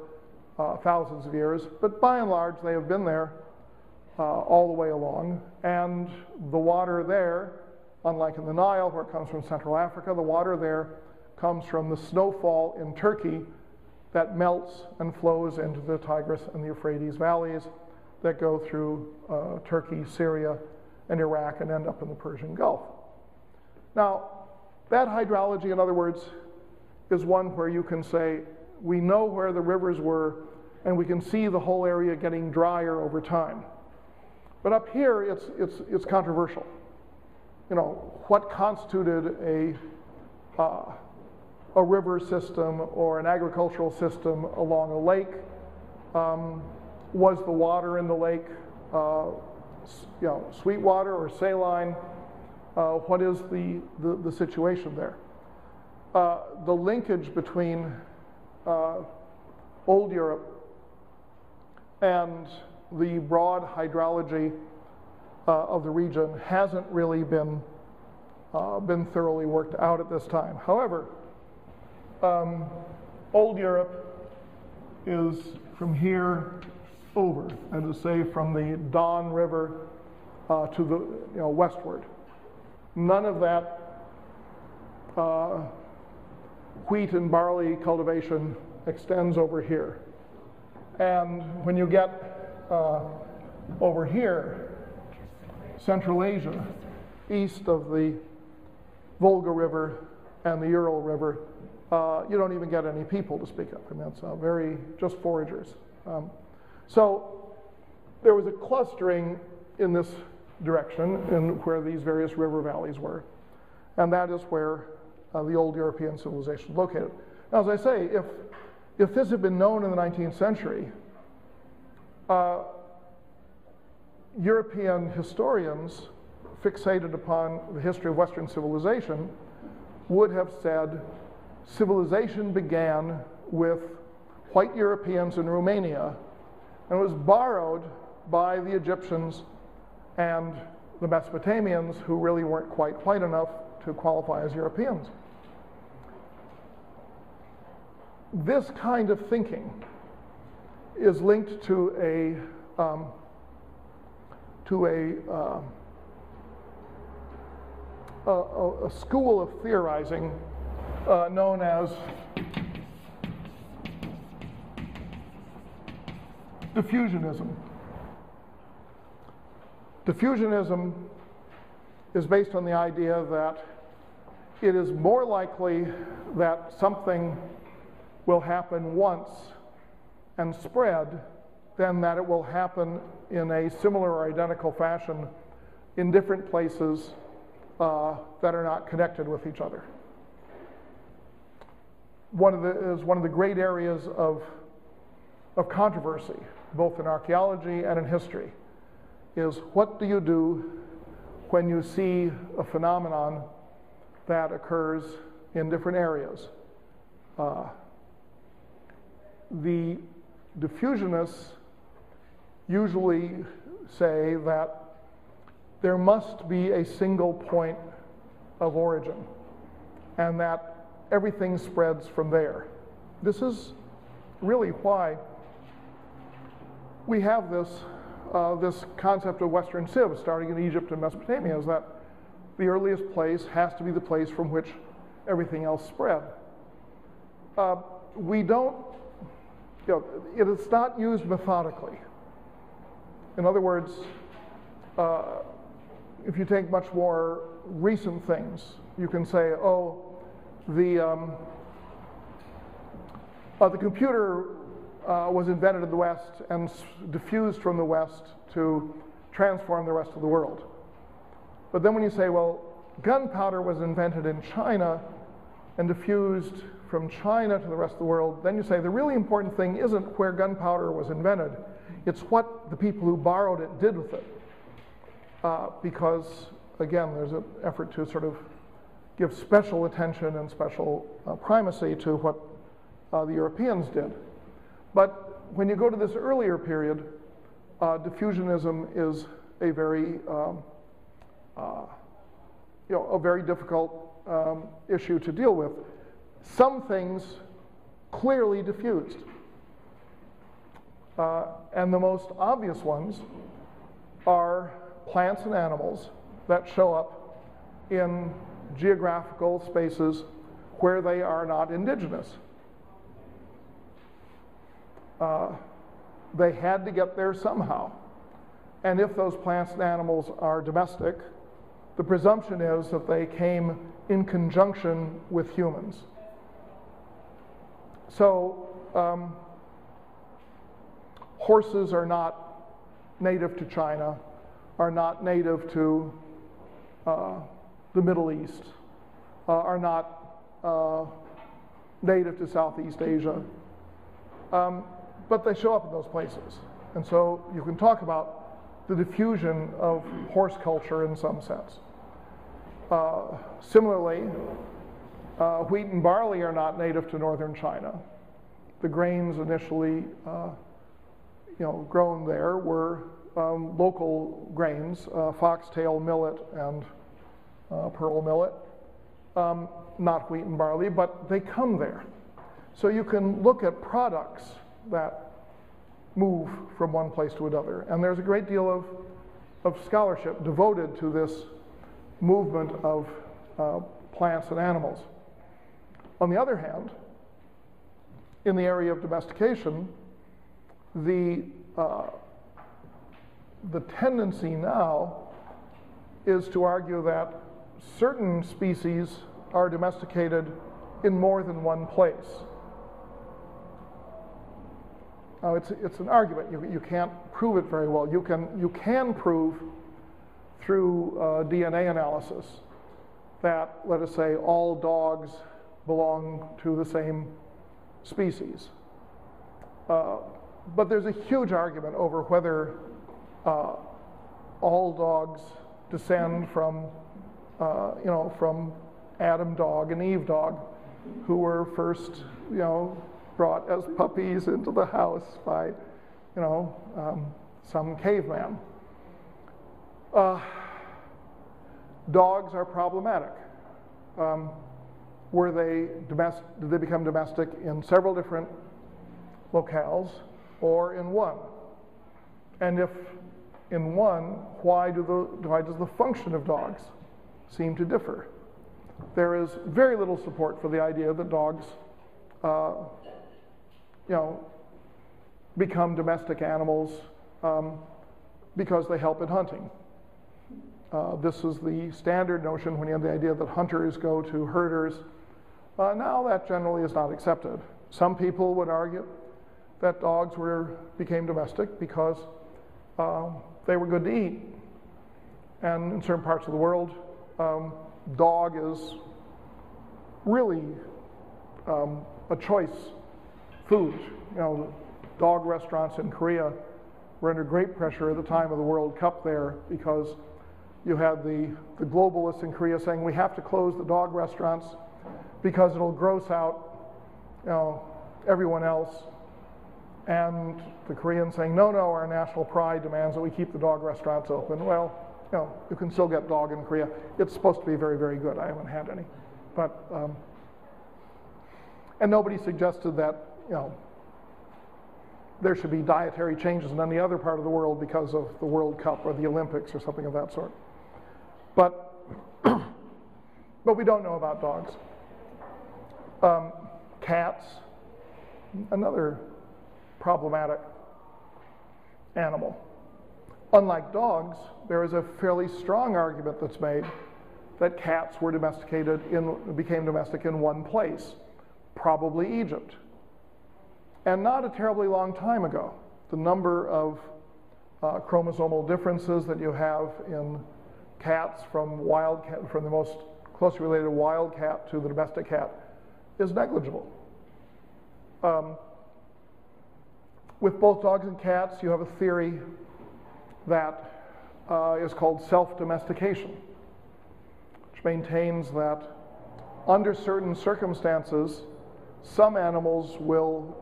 uh, thousands of years, but by and large, they have been there uh, all the way along. And the water there, unlike in the Nile, where it comes from Central Africa, the water there comes from the snowfall in Turkey that melts and flows into the Tigris and the Euphrates valleys that go through uh, Turkey, Syria, and Iraq and end up in the Persian Gulf. Now, that hydrology, in other words, is one where you can say, we know where the rivers were, and we can see the whole area getting drier over time. But up here, it's, it's, it's controversial. You know, what constituted a, uh, a river system or an agricultural system along a lake? Um, was the water in the lake, uh, you know, sweet water or saline? uh, what is the, the, the situation there. Uh, the linkage between uh, Old Europe and the broad hydrology uh, of the region hasn't really been, uh, been thoroughly worked out at this time. However, um, Old Europe is from here over, and to say from the Don River uh, to the you know, westward. None of that uh, wheat and barley cultivation extends over here. And when you get uh, over here, Central Asia, east of the Volga River and the Ural River, uh, you don't even get any people to speak up. I mean, it's uh, very just foragers. Um, so there was a clustering in this direction in where these various river valleys were. And that is where uh, the old European civilization located. Now, as I say, if, if this had been known in the 19th century, uh, European historians fixated upon the history of Western civilization would have said civilization began with white Europeans in Romania and was borrowed by the Egyptians and the Mesopotamians who really weren't quite white enough to qualify as Europeans. This kind of thinking is linked to a um, to a, uh, a, a, school of theorizing uh, known as diffusionism. Diffusionism is based on the idea that it is more likely that something will happen once and spread than that it will happen in a similar or identical fashion in different places uh, that are not connected with each other. One of the, is one of the great areas of, of controversy, both in archaeology and in history, is what do you do when you see a phenomenon that occurs in different areas? Uh, the diffusionists usually say that there must be a single point of origin and that everything spreads from there. This is really why we have this, uh, this concept of Western Civ starting in Egypt and Mesopotamia is that the earliest place has to be the place from which everything else spread. Uh, we don't, you know, it is not used methodically. In other words, uh, if you take much more recent things, you can say, oh, the, um, uh, the computer uh, was invented in the West and diffused from the West to transform the rest of the world. But then when you say, well, gunpowder was invented in China and diffused from China to the rest of the world, then you say the really important thing isn't where gunpowder was invented, it's what the people who borrowed it did with it. Uh, because, again, there's an effort to sort of give special attention and special uh, primacy to what uh, the Europeans did. But when you go to this earlier period, uh, diffusionism is a very, um, uh, you know, a very difficult um, issue to deal with. Some things clearly diffused. Uh, and the most obvious ones are plants and animals that show up in geographical spaces where they are not indigenous. Uh, they had to get there somehow. And if those plants and animals are domestic, the presumption is that they came in conjunction with humans. So, um, horses are not native to China, are not native to uh, the Middle East, uh, are not uh, native to Southeast Asia. Um, but they show up in those places. And so you can talk about the diffusion of horse culture in some sense. Uh, similarly, uh, wheat and barley are not native to northern China. The grains initially, uh, you know, grown there were um, local grains, uh, foxtail millet and uh, pearl millet, um, not wheat and barley, but they come there. So you can look at products that move from one place to another. And there's a great deal of, of scholarship devoted to this movement of uh, plants and animals. On the other hand, in the area of domestication, the, uh, the tendency now is to argue that certain species are domesticated in more than one place. Now, it's, it's an argument. You, you can't prove it very well. You can, you can prove through uh, DNA analysis that, let us say, all dogs belong to the same species. Uh, but there's a huge argument over whether uh, all dogs descend from, uh, you know, from Adam dog and Eve dog, who were first, you know, brought as puppies into the house by, you know, um, some caveman. Uh, dogs are problematic. Um, were they domestic, did they become domestic in several different locales or in one? And if in one, why, do the, why does the function of dogs seem to differ? There is very little support for the idea that dogs uh, you know, become domestic animals um, because they help in hunting. Uh, this is the standard notion when you have the idea that hunters go to herders. Uh, now that generally is not accepted. Some people would argue that dogs were, became domestic because um, they were good to eat. And in certain parts of the world, um, dog is really um, a choice food. You know, dog restaurants in Korea were under great pressure at the time of the World Cup there because you had the, the globalists in Korea saying we have to close the dog restaurants because it'll gross out you know, everyone else. And the Koreans saying, no, no, our national pride demands that we keep the dog restaurants open. Well, you know, you can still get dog in Korea. It's supposed to be very, very good. I haven't had any. But, um, and nobody suggested that, you know, there should be dietary changes in any other part of the world because of the World Cup or the Olympics or something of that sort. But, but we don't know about dogs. Um, cats, another problematic animal. Unlike dogs, there is a fairly strong argument that's made that cats were domesticated in, became domestic in one place, probably Egypt. And not a terribly long time ago. The number of uh, chromosomal differences that you have in cats from wild cat, from the most closely related wild cat to the domestic cat is negligible. Um, with both dogs and cats, you have a theory that uh, is called self-domestication, which maintains that under certain circumstances, some animals will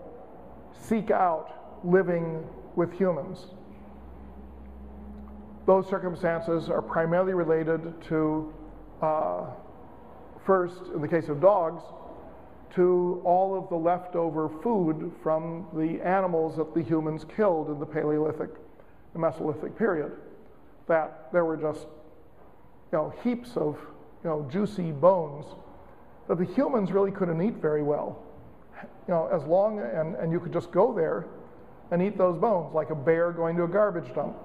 seek out living with humans those circumstances are primarily related to, uh, first, in the case of dogs, to all of the leftover food from the animals that the humans killed in the Paleolithic and Mesolithic period. That there were just you know, heaps of you know, juicy bones that the humans really couldn't eat very well. You know, as long, and, and you could just go there and eat those bones, like a bear going to a garbage dump.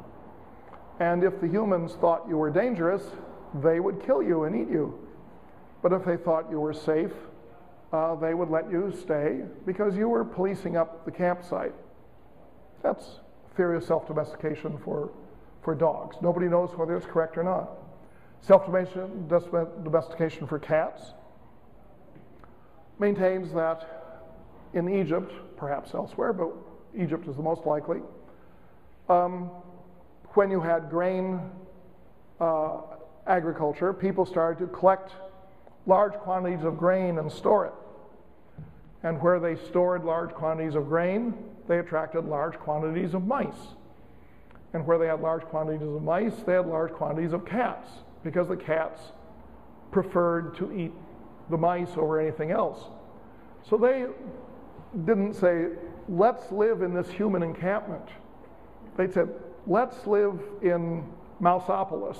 And if the humans thought you were dangerous, they would kill you and eat you. But if they thought you were safe, uh, they would let you stay because you were policing up the campsite. That's theory of self-domestication for, for dogs. Nobody knows whether it's correct or not. Self-domestication for cats maintains that in Egypt, perhaps elsewhere, but Egypt is the most likely, um, when you had grain uh, agriculture, people started to collect large quantities of grain and store it. And where they stored large quantities of grain, they attracted large quantities of mice. And where they had large quantities of mice, they had large quantities of cats, because the cats preferred to eat the mice over anything else. So they didn't say, let's live in this human encampment. They said, let's live in Mouseopolis.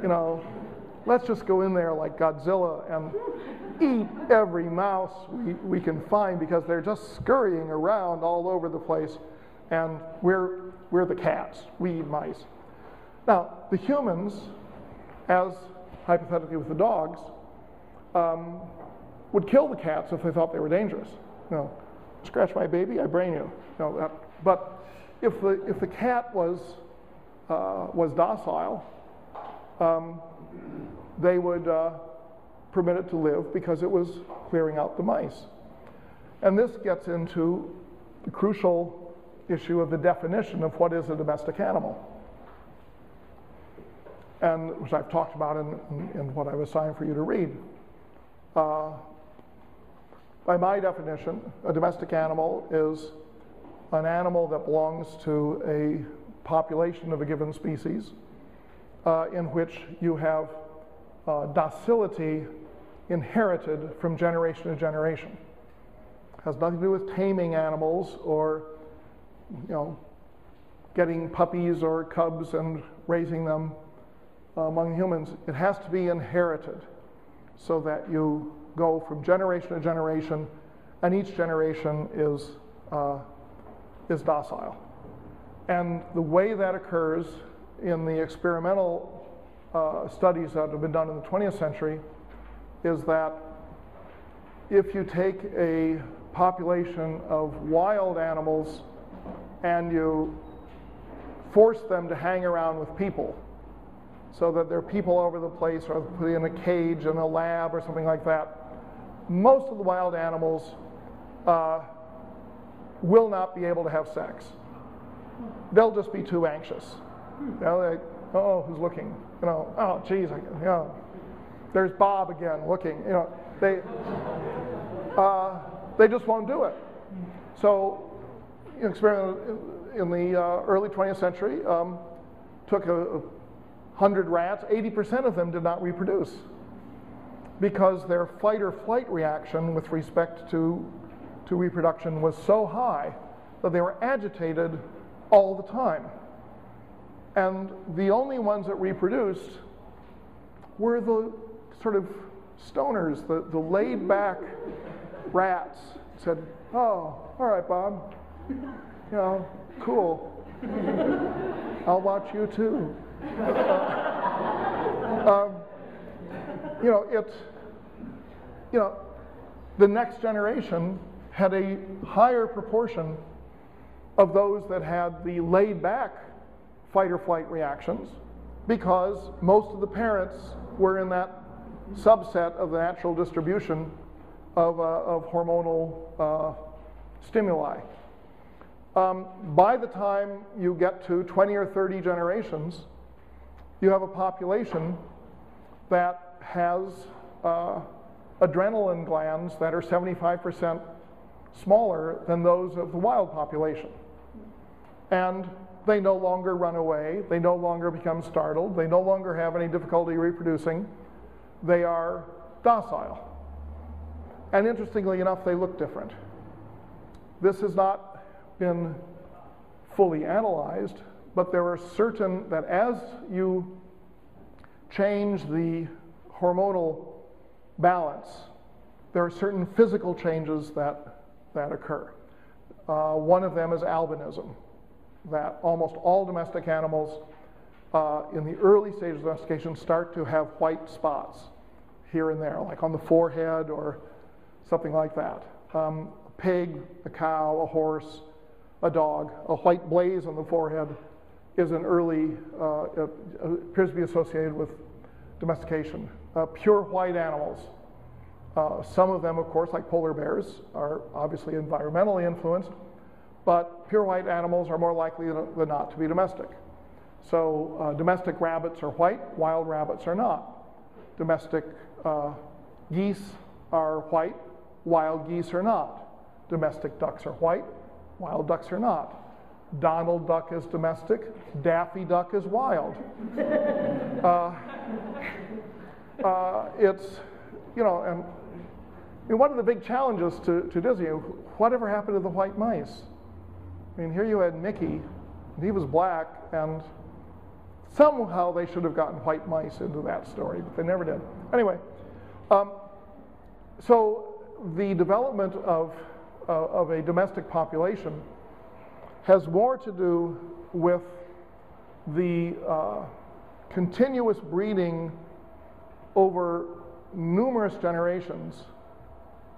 You know, let's just go in there like Godzilla and eat every mouse we, we can find because they're just scurrying around all over the place and we're, we're the cats, we eat mice. Now, the humans, as hypothetically with the dogs, um, would kill the cats if they thought they were dangerous. You know, scratch my baby, I brain you. you know, that, but if the, if the cat was, uh, was docile, um, they would uh, permit it to live because it was clearing out the mice. And this gets into the crucial issue of the definition of what is a domestic animal. And which I've talked about in, in, in what I've assigned for you to read. Uh, by my definition, a domestic animal is an animal that belongs to a population of a given species uh, in which you have uh, docility inherited from generation to generation. It has nothing to do with taming animals or, you know, getting puppies or cubs and raising them uh, among humans. It has to be inherited so that you go from generation to generation, and each generation is uh, is docile. And the way that occurs in the experimental uh, studies that have been done in the 20th century is that if you take a population of wild animals and you force them to hang around with people, so that there are people over the place or put in a cage in a lab or something like that, most of the wild animals uh, will not be able to have sex. They'll just be too anxious. You know, oh, who's looking? You know, oh, geez, I, you know, there's Bob again looking. You know, they, uh, they just won't do it. So, know, in the uh, early 20th century, um, took a, a hundred rats, 80% of them did not reproduce because their fight or flight reaction with respect to, to reproduction was so high that they were agitated all the time. And the only ones that reproduced were the sort of stoners, the, the laid back rats. Said, Oh, all right, Bob. You know, cool. I'll watch you too. Uh, um, you know, it's, you know, the next generation had a higher proportion of those that had the laid back fight or flight reactions because most of the parents were in that subset of the natural distribution of, uh, of hormonal uh, stimuli. Um, by the time you get to 20 or 30 generations, you have a population that has uh, adrenaline glands that are 75% smaller than those of the wild population. And they no longer run away, they no longer become startled, they no longer have any difficulty reproducing, they are docile. And interestingly enough, they look different. This has not been fully analyzed, but there are certain that as you change the hormonal balance, there are certain physical changes that, that occur. Uh, one of them is albinism, that almost all domestic animals uh, in the early stages of domestication start to have white spots here and there, like on the forehead or something like that. Um, a pig, a cow, a horse, a dog, a white blaze on the forehead is an early, uh, appears to be associated with domestication. Uh, pure white animals. Uh, some of them, of course, like polar bears, are obviously environmentally influenced, but pure white animals are more likely than not to be domestic. So uh, domestic rabbits are white, wild rabbits are not. Domestic uh, geese are white, wild geese are not. Domestic ducks are white, wild ducks are not. Donald duck is domestic, Daffy duck is wild. uh, uh, it's, you know, and, one of the big challenges to, to Disney, whatever happened to the white mice? I mean, here you had Mickey, he was black, and somehow they should have gotten white mice into that story, but they never did. Anyway, um, so the development of, uh, of a domestic population has more to do with the uh, continuous breeding over numerous generations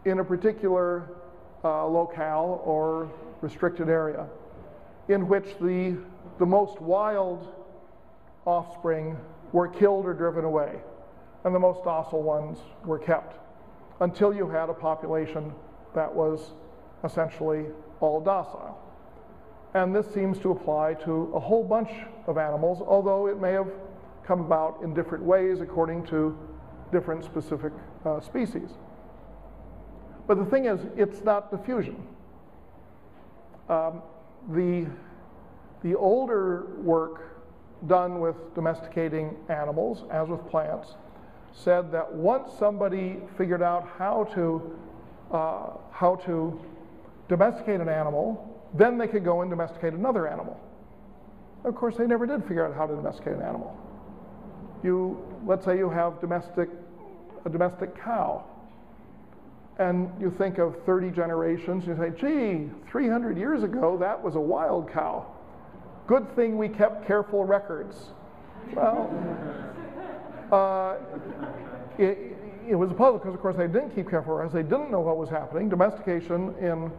in a particular uh, locale or restricted area in which the, the most wild offspring were killed or driven away and the most docile ones were kept until you had a population that was essentially all docile. And this seems to apply to a whole bunch of animals, although it may have come about in different ways according to different specific uh, species. But the thing is, it's not diffusion. Um, the, the older work done with domesticating animals, as with plants, said that once somebody figured out how to, uh, how to domesticate an animal, then they could go and domesticate another animal. Of course, they never did figure out how to domesticate an animal. You, let's say you have domestic, a domestic cow, and you think of 30 generations, you say, gee, 300 years ago, that was a wild cow. Good thing we kept careful records. Well, uh, it, it was a puzzle because, of course, they didn't keep careful records. They didn't know what was happening. Domestication in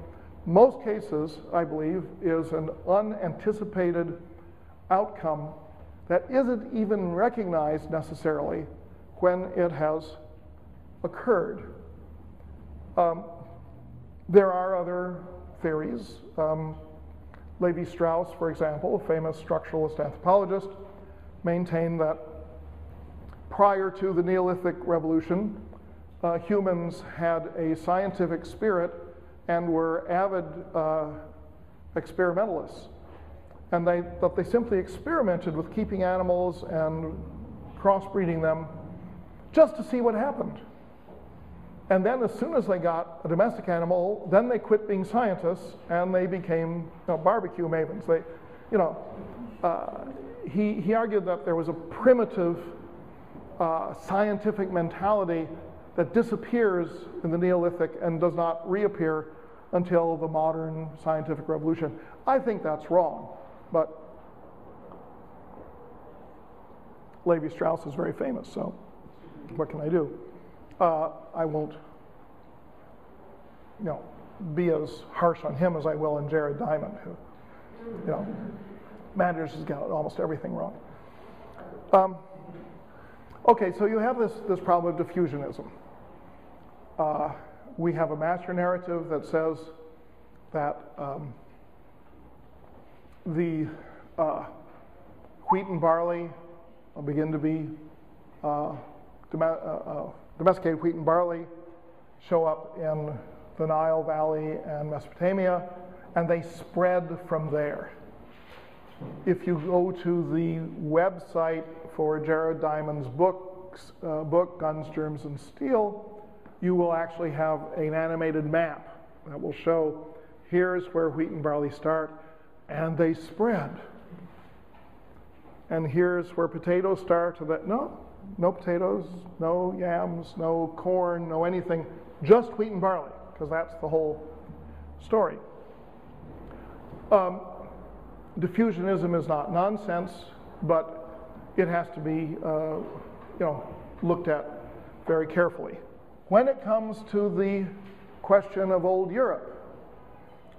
most cases, I believe, is an unanticipated outcome that isn't even recognized necessarily when it has occurred. Um, there are other theories. Um, Levi Strauss, for example, a famous structuralist anthropologist, maintained that prior to the Neolithic Revolution, uh, humans had a scientific spirit and were avid uh, experimentalists. And they, that they simply experimented with keeping animals and crossbreeding them just to see what happened. And then, as soon as they got a domestic animal, then they quit being scientists and they became you know, barbecue mavens. They, you know, uh, he, he argued that there was a primitive uh, scientific mentality that disappears in the Neolithic and does not reappear until the modern scientific revolution. I think that's wrong, but Levi Strauss is very famous, so what can I do? Uh, I won't, you know, be as harsh on him as I will on Jared Diamond, who, you know, manages to get almost everything wrong. Um, okay, so you have this, this problem of diffusionism. Uh, we have a master narrative that says that um, the uh, wheat and barley begin to be uh, uh, uh, domesticated wheat and barley show up in the Nile Valley and Mesopotamia, and they spread from there. If you go to the website for Jared Diamond's books, uh, book, Guns, Germs, and Steel, you will actually have an animated map that will show here's where wheat and barley start, and they spread. And here's where potatoes start. That no, no potatoes, no yams, no corn, no anything, just wheat and barley, because that's the whole story. Um, diffusionism is not nonsense, but it has to be, uh, you know, looked at very carefully. When it comes to the question of old Europe,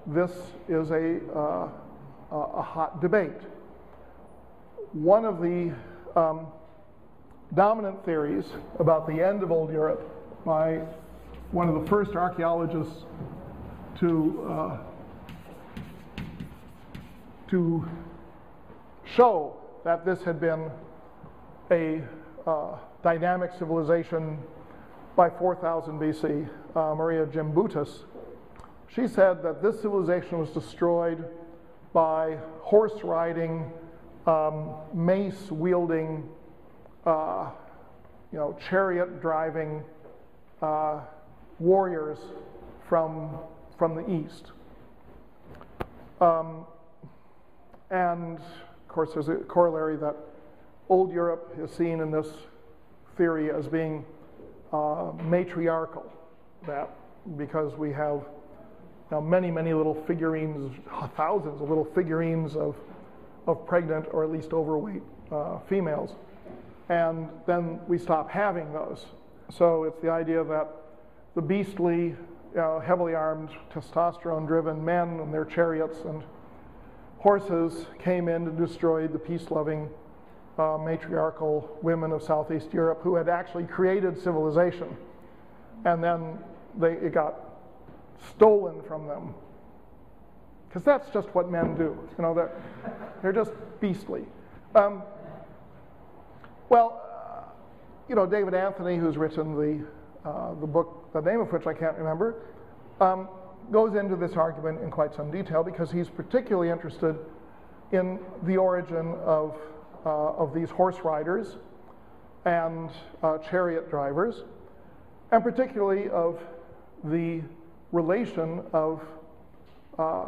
this is a, uh, a hot debate. One of the um, dominant theories about the end of old Europe by one of the first archaeologists to, uh, to show that this had been a uh, dynamic civilization by 4000 BC, uh, Maria Gimbutas, she said that this civilization was destroyed by horse riding, um, mace wielding, uh, you know, chariot driving uh, warriors from, from the east. Um, and of course, there's a corollary that old Europe is seen in this theory as being uh, matriarchal, that because we have now many, many little figurines, thousands of little figurines of, of pregnant or at least overweight uh, females. And then we stop having those. So it's the idea that the beastly, uh, heavily armed, testosterone driven men and their chariots and horses came in and destroyed the peace loving uh, matriarchal women of Southeast Europe who had actually created civilization. And then they, it got stolen from them. Because that's just what men do. You know, they're, they're just beastly. Um, well, uh, you know, David Anthony, who's written the, uh, the book, the name of which I can't remember, um, goes into this argument in quite some detail because he's particularly interested in the origin of of these horse riders and uh, chariot drivers, and particularly of the relation of uh,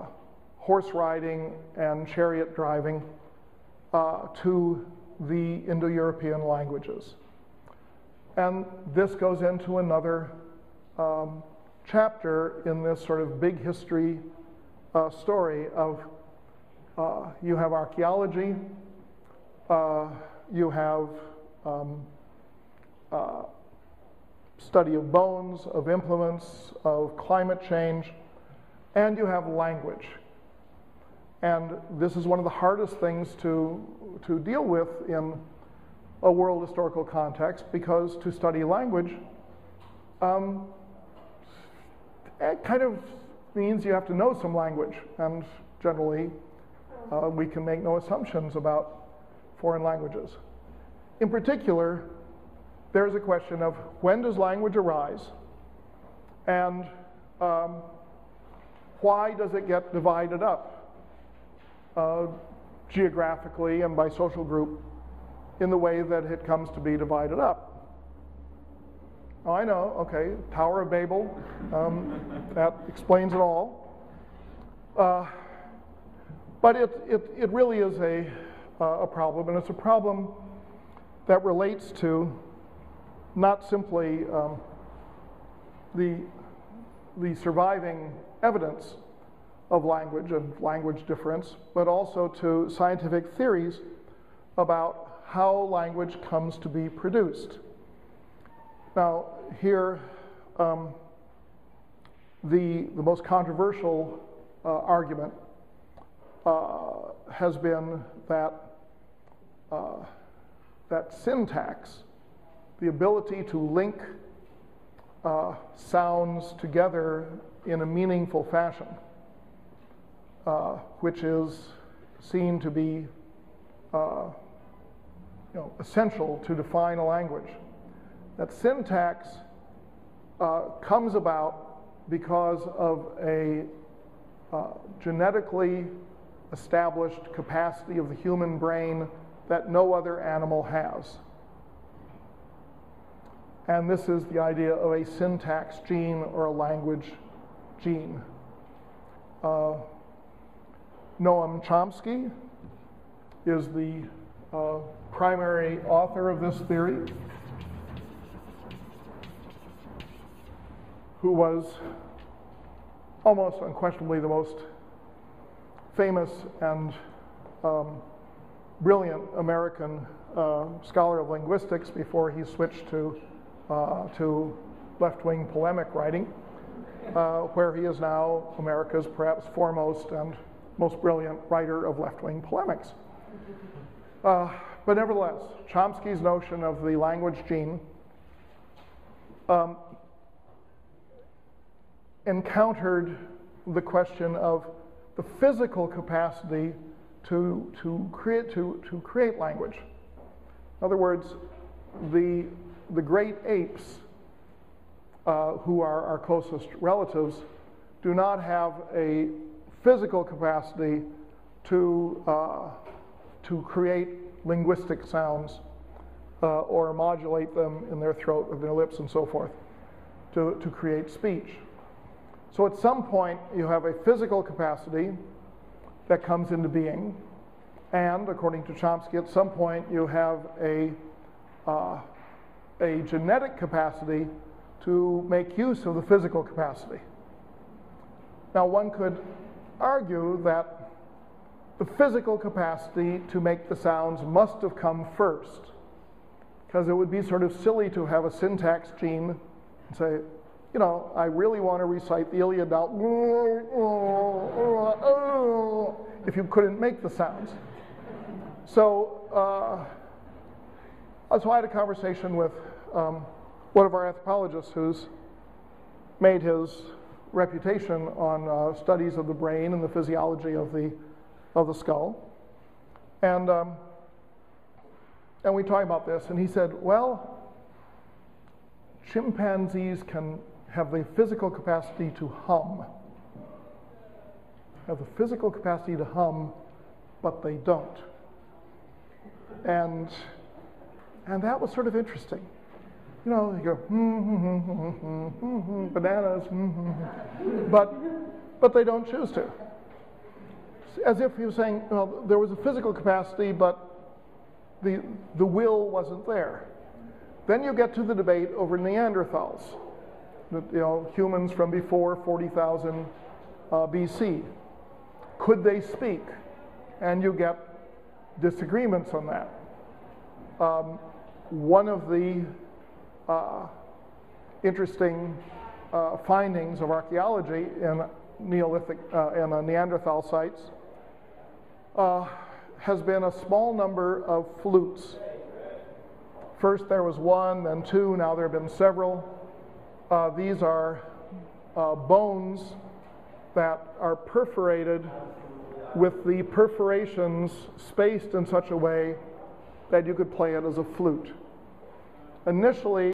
horse riding and chariot driving uh, to the Indo European languages. And this goes into another um, chapter in this sort of big history uh, story of uh, you have archaeology, uh, you have um, uh, study of bones, of implements, of climate change, and you have language. And this is one of the hardest things to, to deal with in a world historical context because to study language um, kind of means you have to know some language, and generally uh, we can make no assumptions about foreign languages. In particular, there's a question of when does language arise, and um, why does it get divided up uh, geographically and by social group in the way that it comes to be divided up? Oh, I know, okay, Tower of Babel, um, that explains it all. Uh, but it, it, it really is a, uh, a problem, and it's a problem that relates to not simply um, the, the surviving evidence of language and language difference, but also to scientific theories about how language comes to be produced. Now, here, um, the, the most controversial uh, argument uh, has been that, uh, that syntax, the ability to link uh, sounds together in a meaningful fashion, uh, which is seen to be uh, you know, essential to define a language. That syntax uh, comes about because of a uh, genetically established capacity of the human brain that no other animal has. And this is the idea of a syntax gene or a language gene. Uh, Noam Chomsky is the uh, primary author of this theory. who was almost unquestionably the most famous and um, brilliant American uh, scholar of linguistics before he switched to, uh, to left wing polemic writing, uh, where he is now America's perhaps foremost and most brilliant writer of left wing polemics. Uh, but nevertheless, Chomsky's notion of the language gene um, encountered the question of the physical capacity to, to, create, to, to create language. In other words, the, the great apes, uh, who are our closest relatives, do not have a physical capacity to, uh, to create linguistic sounds uh, or modulate them in their throat with their lips and so forth to, to create speech. So at some point, you have a physical capacity that comes into being, and according to Chomsky, at some point, you have a, uh, a genetic capacity to make use of the physical capacity. Now, one could argue that the physical capacity to make the sounds must have come first, because it would be sort of silly to have a syntax gene and say, you know, I really want to recite the Iliad now if you couldn't make the sounds. So, uh, so I had a conversation with um, one of our anthropologists who's made his reputation on uh, studies of the brain and the physiology of the, of the skull. And, um, and we talked about this, and he said, well, chimpanzees can have the physical capacity to hum. Have the physical capacity to hum, but they don't. And, and that was sort of interesting. You know, you go, mm-hmm, bananas, but, but they don't choose to. As if he was saying, well, there was a physical capacity, but the, the will wasn't there. Then you get to the debate over Neanderthals you know, humans from before 40,000 uh, BC. Could they speak? And you get disagreements on that. Um, one of the uh, interesting uh, findings of archaeology in Neolithic uh, Neanderthal sites uh, has been a small number of flutes. First there was one, then two, now there have been several. Uh, these are uh, bones that are perforated with the perforations spaced in such a way that you could play it as a flute. Initially,